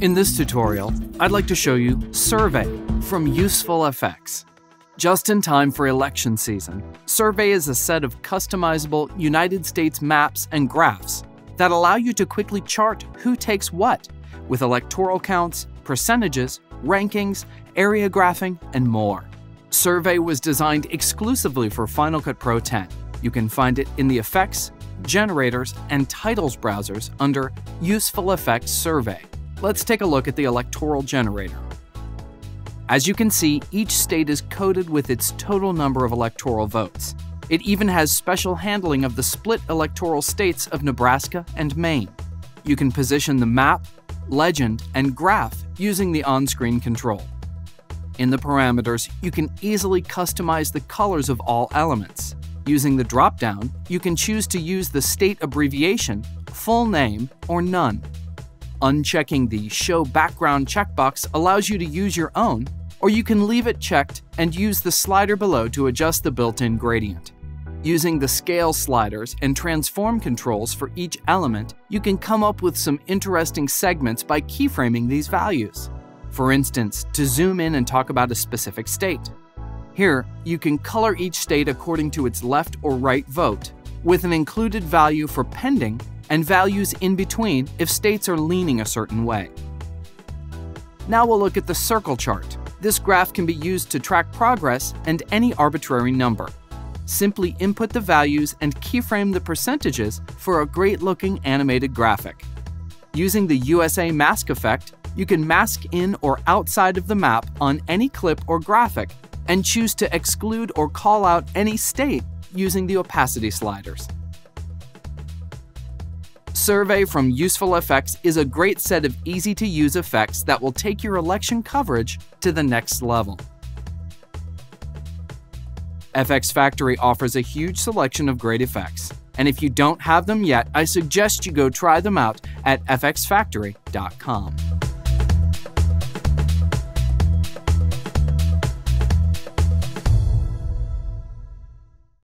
In this tutorial, I'd like to show you Survey from Useful FX. Just in time for election season, Survey is a set of customizable United States maps and graphs that allow you to quickly chart who takes what, with electoral counts, percentages, rankings, area graphing, and more. Survey was designed exclusively for Final Cut Pro 10. You can find it in the Effects, Generators, and Titles browsers under Useful FX Survey. Let's take a look at the electoral generator. As you can see, each state is coded with its total number of electoral votes. It even has special handling of the split electoral states of Nebraska and Maine. You can position the map, legend, and graph using the on-screen control. In the parameters, you can easily customize the colors of all elements. Using the drop-down, you can choose to use the state abbreviation, full name, or none. Unchecking the Show Background checkbox allows you to use your own, or you can leave it checked and use the slider below to adjust the built-in gradient. Using the scale sliders and transform controls for each element, you can come up with some interesting segments by keyframing these values. For instance, to zoom in and talk about a specific state. Here, you can color each state according to its left or right vote, with an included value for pending and values in between if states are leaning a certain way. Now we'll look at the circle chart. This graph can be used to track progress and any arbitrary number. Simply input the values and keyframe the percentages for a great looking animated graphic. Using the USA mask effect, you can mask in or outside of the map on any clip or graphic and choose to exclude or call out any state using the opacity sliders. Survey from Useful FX is a great set of easy to use effects that will take your election coverage to the next level. FxFactory offers a huge selection of great effects, and if you don't have them yet, I suggest you go try them out at fxfactory.com.